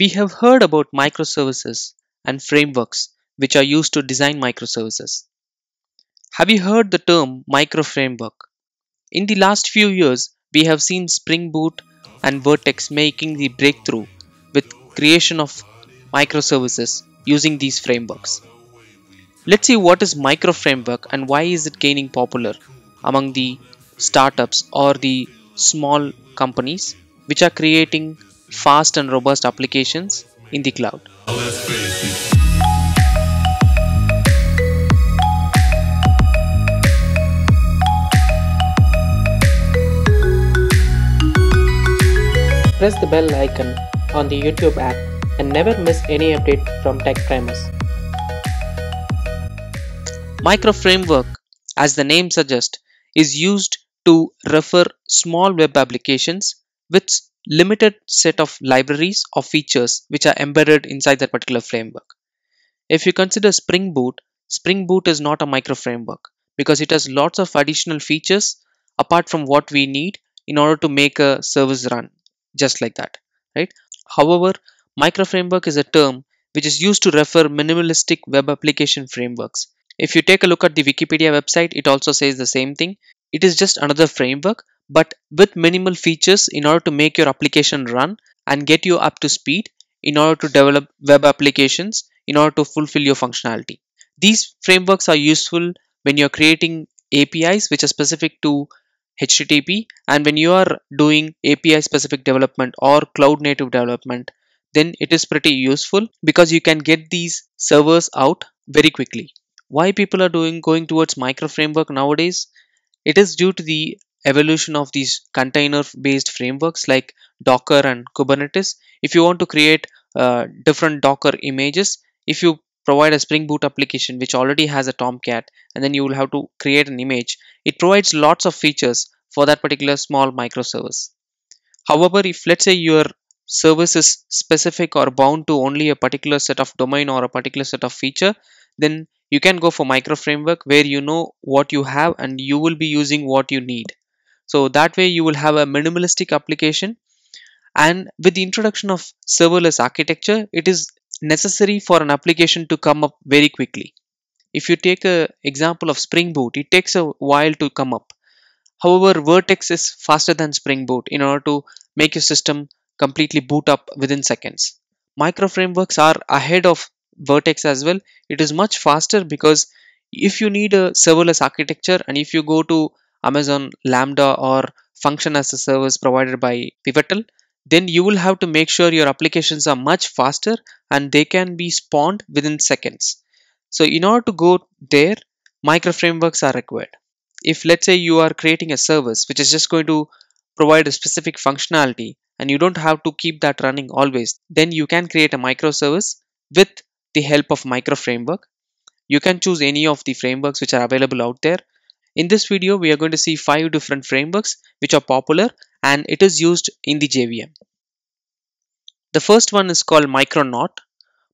We have heard about microservices and frameworks which are used to design microservices. Have you heard the term micro framework? In the last few years, we have seen Spring Boot and Vert.x making the breakthrough with creation of microservices using these frameworks. Let's see what is micro framework and why is it gaining popular among the startups or the small companies which are creating fast and robust applications in the cloud. Press the bell icon on the YouTube app and never miss any update from Tech Primers. Micro framework, as the name suggests, is used to refer small web applications with limited set of libraries or features which are embedded inside that particular framework. If you consider Spring Boot, Spring Boot is not a micro framework because it has lots of additional features apart from what we need in order to make a service run just like that right? However micro framework is a term which is used to refer minimalistic web application frameworks. If you take a look at the wikipedia website it also says the same thing. It is just another framework but with minimal features in order to make your application run and get you up to speed in order to develop web applications in order to fulfill your functionality. These frameworks are useful when you're creating APIs which are specific to HTTP and when you are doing API specific development or cloud native development then it is pretty useful because you can get these servers out very quickly. Why people are doing going towards micro framework nowadays? It is due to the evolution of these container based frameworks like Docker and Kubernetes. If you want to create uh, different Docker images, if you provide a Spring Boot application which already has a Tomcat and then you will have to create an image, it provides lots of features for that particular small microservice. However, if let's say your service is specific or bound to only a particular set of domain or a particular set of feature, then you can go for micro framework where you know what you have and you will be using what you need so that way you will have a minimalistic application. And with the introduction of serverless architecture it is necessary for an application to come up very quickly. If you take a example of spring boot it takes a while to come up. However Vert.x is faster than spring boot in order to make your system completely boot up within seconds. Micro frameworks are ahead of Vert.x as well. It is much faster because if you need a serverless architecture and if you go to Amazon Lambda or function as a service provided by Pivotal, then you will have to make sure your applications are much faster and they can be spawned within seconds. So in order to go there, micro frameworks are required. If let's say you are creating a service which is just going to provide a specific functionality and you don't have to keep that running always, then you can create a microservice with the help of micro framework. You can choose any of the frameworks which are available out there in this video, we are going to see five different frameworks which are popular and it is used in the JVM. The first one is called Micronaut.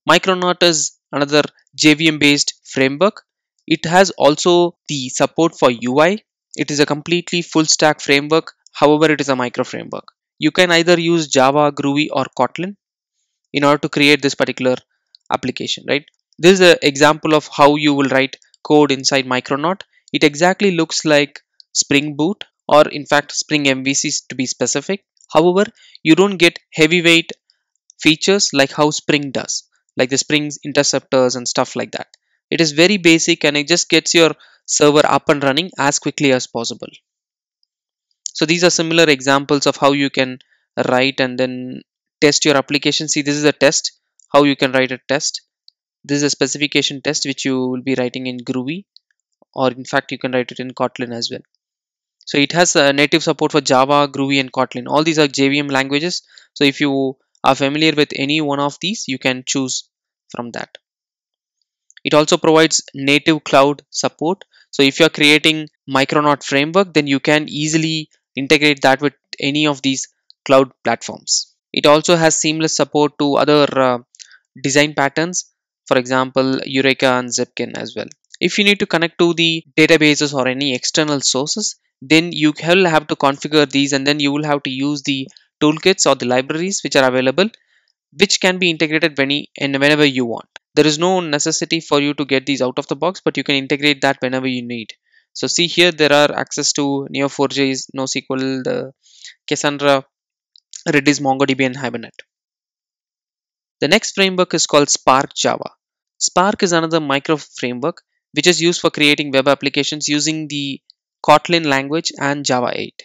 Micronaut is another JVM based framework. It has also the support for UI. It is a completely full stack framework. However, it is a micro framework. You can either use Java, Groovy or Kotlin in order to create this particular application, right? This is an example of how you will write code inside Micronaut. It exactly looks like Spring Boot or in fact Spring MVC to be specific. However, you don't get heavyweight features like how Spring does, like the Spring's interceptors and stuff like that. It is very basic and it just gets your server up and running as quickly as possible. So these are similar examples of how you can write and then test your application. See, this is a test, how you can write a test. This is a specification test which you will be writing in Groovy or in fact you can write it in Kotlin as well. So it has a native support for Java, Groovy and Kotlin. All these are JVM languages. So if you are familiar with any one of these, you can choose from that. It also provides native cloud support. So if you're creating Micronaut framework, then you can easily integrate that with any of these cloud platforms. It also has seamless support to other uh, design patterns, for example, Eureka and Zipkin as well. If you need to connect to the databases or any external sources, then you will have to configure these and then you will have to use the toolkits or the libraries which are available. which can be integrated and whenever you want. There is no necessity for you to get these out of the box, but you can integrate that whenever you need. So see here, there are access to Neo4j, NoSQL, the Cassandra, Redis, MongoDB, and Hibernate. The next framework is called Spark Java. Spark is another micro framework which is used for creating web applications using the Kotlin language and Java 8.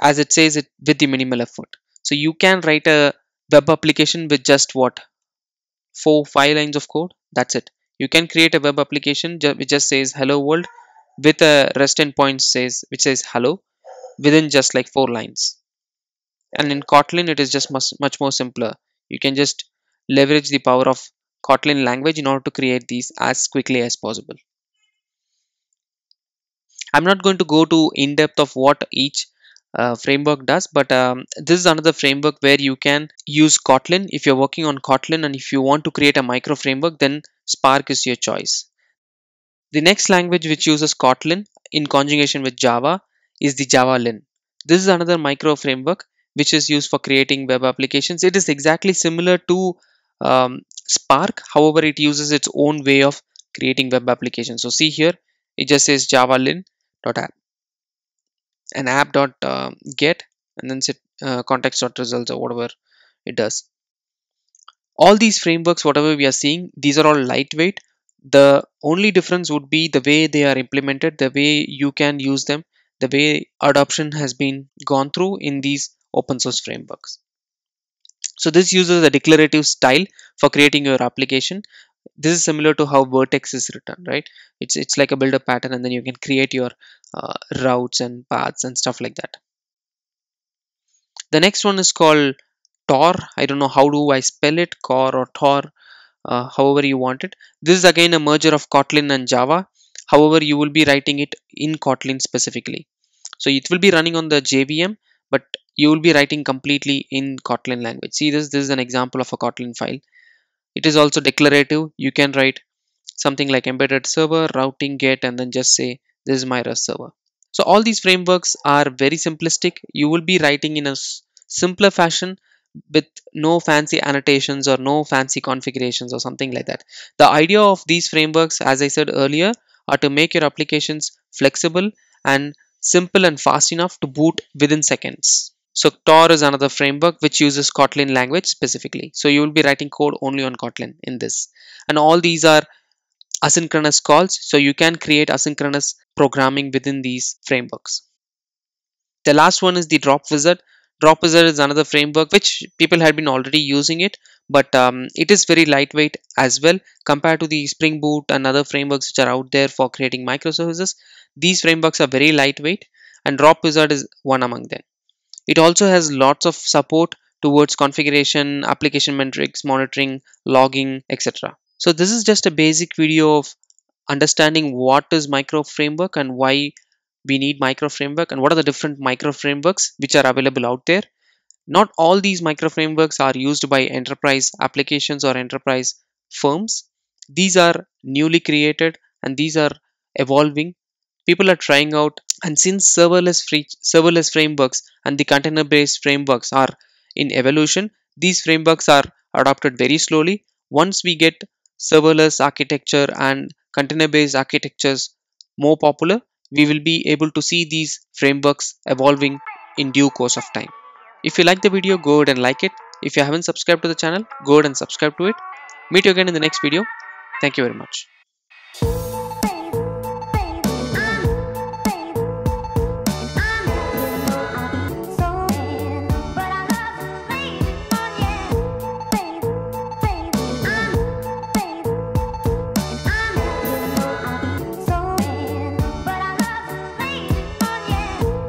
As it says it with the minimal effort. So you can write a web application with just what? Four, five lines of code. That's it. You can create a web application which just says hello world with a REST endpoint says which says hello within just like four lines. And in Kotlin, it is just much, much more simpler you can just leverage the power of Kotlin language in order to create these as quickly as possible. I'm not going to go to in depth of what each uh, framework does but um, this is another framework where you can use Kotlin if you're working on Kotlin and if you want to create a micro framework then Spark is your choice. The next language which uses Kotlin in conjugation with Java is the Javalin. This is another micro framework which is used for creating web applications. It is exactly similar to um, Spark. However, it uses its own way of creating web applications. So see here, it just says java javalin.app and app.get uh, get and then set uh, context.results or whatever it does. All these frameworks, whatever we are seeing, these are all lightweight. The only difference would be the way they are implemented, the way you can use them, the way adoption has been gone through in these open source frameworks. So this uses a declarative style for creating your application. This is similar to how Vert.x is written, right? It's it's like a build-up pattern, and then you can create your uh, routes and paths and stuff like that. The next one is called Tor. I don't know how do I spell it, Core or Tor, uh, however you want it. This is again a merger of Kotlin and Java. However, you will be writing it in Kotlin specifically. So it will be running on the JVM, but you will be writing completely in Kotlin language. See this, this is an example of a Kotlin file. It is also declarative. You can write something like embedded server, routing, get, and then just say, this is my REST server. So all these frameworks are very simplistic. You will be writing in a simpler fashion with no fancy annotations or no fancy configurations or something like that. The idea of these frameworks, as I said earlier, are to make your applications flexible and simple and fast enough to boot within seconds. So Tor is another framework which uses Kotlin language specifically. So you will be writing code only on Kotlin in this. And all these are asynchronous calls. So you can create asynchronous programming within these frameworks. The last one is the Dropwizard. Drop Wizard is another framework which people had been already using it, but um, it is very lightweight as well compared to the Spring Boot and other frameworks which are out there for creating microservices. These frameworks are very lightweight and Dropwizard is one among them. It also has lots of support towards configuration, application metrics, monitoring, logging, etc. So this is just a basic video of understanding what is micro framework and why we need micro framework and what are the different micro frameworks which are available out there. Not all these micro frameworks are used by enterprise applications or enterprise firms. These are newly created and these are evolving. People are trying out and since serverless free serverless frameworks and the container based frameworks are in evolution these frameworks are adopted very slowly. Once we get serverless architecture and container based architectures more popular we will be able to see these frameworks evolving in due course of time. If you like the video go ahead and like it. If you haven't subscribed to the channel go ahead and subscribe to it. Meet you again in the next video. Thank you very much